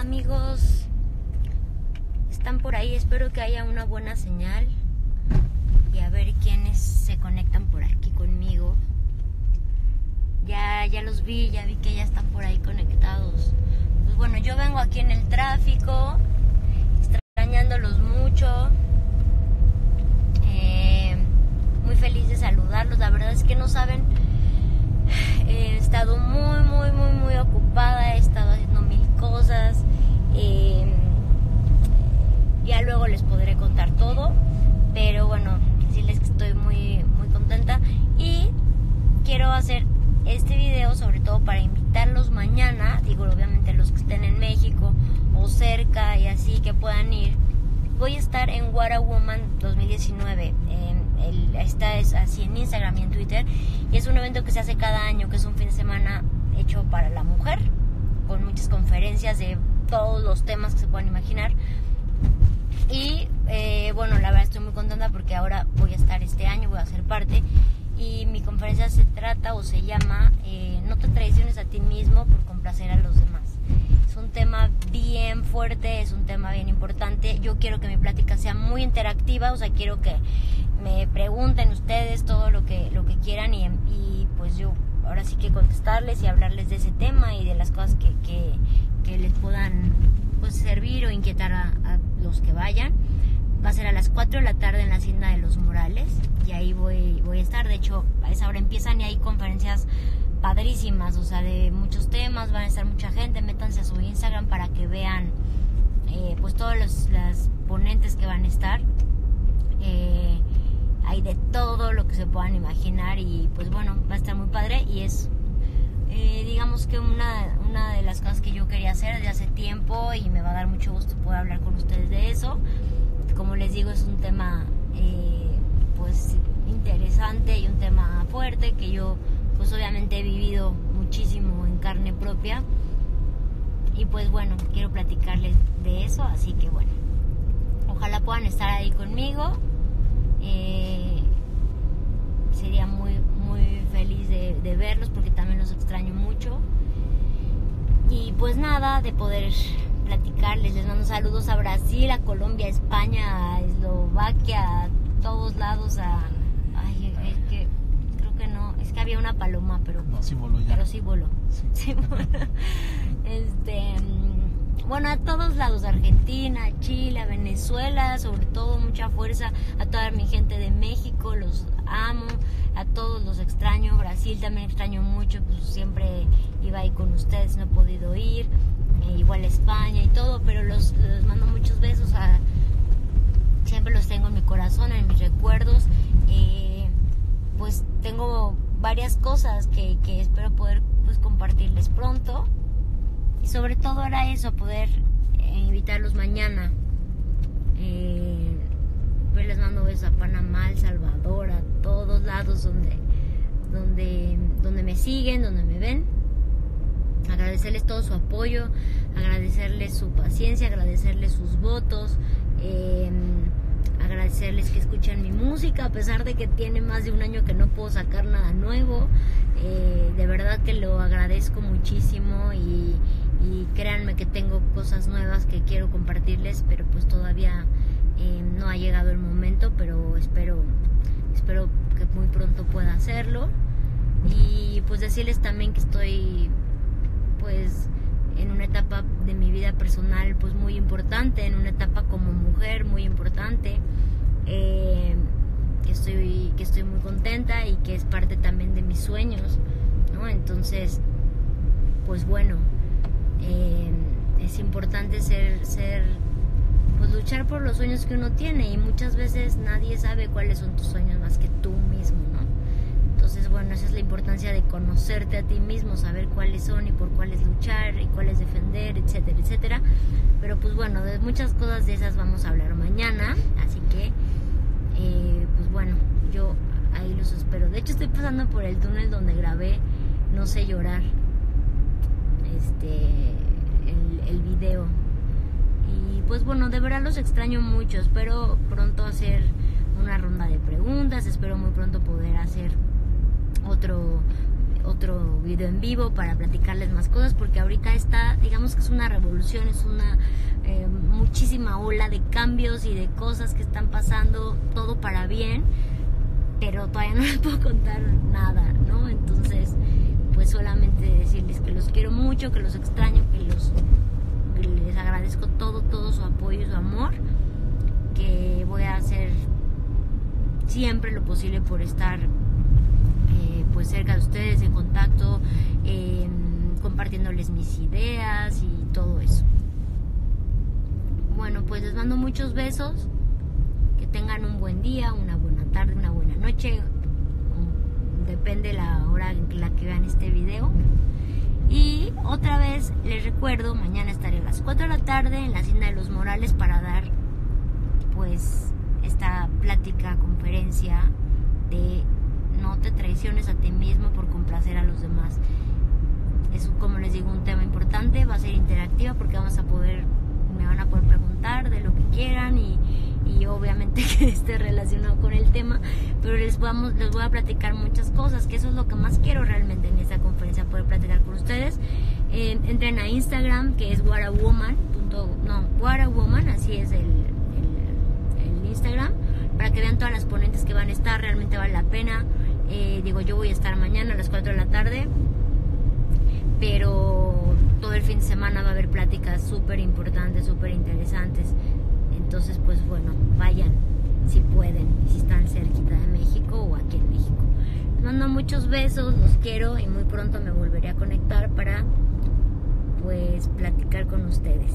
amigos. Están por ahí, espero que haya una buena señal. Y a ver quiénes se conectan por aquí conmigo. Ya, ya los vi, ya vi que ya están por ahí conectados. Pues bueno, yo vengo aquí en el tráfico, extrañándolos mucho. Eh, muy feliz de saludarlos. La verdad es que no saben. He estado muy, muy, muy, muy ocupada. He estado haciendo Eh, ya luego les podré contar todo. Pero bueno, decirles que estoy muy, muy contenta. Y quiero hacer este video sobre todo para invitarlos mañana. Digo, obviamente los que estén en México o cerca y así que puedan ir. Voy a estar en What a Woman 2019. En es así en Instagram y en Twitter. Y es un evento que se hace cada año, que es un fin de semana hecho para la mujer, con muchas conferencias de todos los temas que se puedan imaginar. Y eh, bueno, la verdad estoy muy contenta porque ahora voy a estar este año, voy a ser parte. Y mi conferencia se trata o se llama eh, No te traiciones a ti mismo por complacer a los demás. Es un tema bien fuerte, es un tema bien importante. Yo quiero que mi plática sea muy interactiva, o sea, quiero que me pregunten ustedes todo lo que, lo que quieran y, y pues yo ahora sí que contestarles y hablarles de ese tema y de las cosas que, que, les puedan pues, servir o inquietar a, los que vayan. Va a ser a las 4 de la tarde en la Hacienda de los Morales y ahí voy, voy a estar. De hecho, a esa hora empiezan y hay conferencias padrísimas, o sea, de muchos temas, van a estar mucha gente. Métanse a su Instagram para que vean eh, pues todos las ponentes que van a estar. Eh, hay de todo lo que se puedan imaginar y pues bueno, va a estar muy padre y es eh, digamos que una, una de las cosas que yo quería hacer desde hace tiempo y me va a dar mucho gusto poder hablar con ustedes de eso. Como les digo, es un tema eh, pues interesante y un tema fuerte que yo pues obviamente he vivido muchísimo en carne propia y pues bueno, quiero platicarles de eso, así que bueno, ojalá puedan estar ahí conmigo. Eh, sería muy, muy feliz de, de, verlos porque también los extraño mucho. Y pues nada, de poder platicarles, les mando saludos a Brasil, a Colombia, a España, a Eslovaquia, a todos lados, a... Ay, es que creo que no, es que había una paloma, pero... No, sí voló ya. Pero sí voló. Sí, sí voló. bueno, a todos lados, Argentina, Chile, Venezuela, sobre todo mucha fuerza a toda mi gente de México, los amo, a todos los extraño, Brasil también extraño mucho, pues siempre iba ahí con ustedes, no he podido ir, eh, igual España y todo, pero los, los, mando muchos besos, a, siempre los tengo en mi corazón, en mis recuerdos, eh, pues tengo varias cosas que, que espero poder pues, compartirles pronto y sobre todo era eso, poder eh, invitarlos mañana. Eh, pues les mando besos a Panamá, El Salvador, a todos lados donde, donde, donde me siguen, donde me ven. Agradecerles todo su apoyo, agradecerles su paciencia, agradecerles sus votos, eh, agradecerles que escuchan mi música, a pesar de que tiene más de un año que no puedo sacar nada nuevo. Eh, de verdad que lo agradezco muchísimo y, y, créanme que tengo cosas nuevas que quiero compartirles, pero pues todavía eh, no ha llegado el momento, pero espero, espero que muy pronto pueda hacerlo. Y pues decirles también que estoy pues en una etapa de mi vida personal pues muy importante, en una etapa como mujer muy importante, eh, que, estoy, que estoy muy contenta y que es parte también de mis sueños, ¿no? Entonces, pues bueno, eh, es importante ser, ser, pues luchar por los sueños que uno tiene y muchas veces nadie sabe cuáles son tus sueños más que tú mismo, ¿no? Entonces, bueno, esa es la importancia de conocerte a ti mismo, saber cuáles son y por cuáles luchar y cuáles defender, etcétera, etcétera. Pero pues bueno, de muchas cosas de esas vamos a hablar mañana, así que, eh, pues bueno, yo ahí los espero. De hecho, estoy pasando por el túnel donde grabé No sé llorar, este, el, video. Y pues bueno, de verdad los extraño mucho, espero pronto hacer una ronda de preguntas, espero muy pronto poder hacer otro otro video en vivo para platicarles más cosas porque ahorita está, digamos que es una revolución, es una eh, muchísima ola de cambios y de cosas que están pasando, todo para bien, pero todavía no les puedo contar nada, ¿no? Entonces, pues solamente decirles que los quiero mucho, que los extraño, que los les agradezco todo, todo su apoyo y su amor, que voy a hacer siempre lo posible por estar eh, pues cerca de ustedes, en contacto, compartiéndoles mis ideas y todo eso. Bueno, pues les mando muchos besos, que tengan un buen día, una buena tarde, una buena noche, depende la hora en la que vean este video. Y otra vez les recuerdo, mañana estaré a las 4 de la tarde en la Hacienda de los Morales para dar pues esta plática, conferencia de no te traiciones a ti mismo por complacer a los demás. Es como les digo un tema importante, va a ser interactiva porque vamos a poder, me van a poder preguntar de lo que quieran y, y obviamente que esté relacionado con el tema, pero les, vamos, les voy a platicar muchas cosas, que eso es lo que más quiero realmente en esta conferencia, poder platicar con ustedes. Eh, entren a Instagram, que es warawoman, no, warawoman, así es el, el, el Instagram, para que vean todas las ponentes que van a estar, realmente vale la pena. Eh, digo, yo voy a estar mañana a las 4 de la tarde, pero todo el fin de semana va a haber pláticas súper importantes, súper interesantes. Entonces, pues bueno, vayan si pueden, si están cerquita de México o aquí en México. Les mando muchos besos, los quiero y muy pronto me volveré a conectar para pues platicar con ustedes.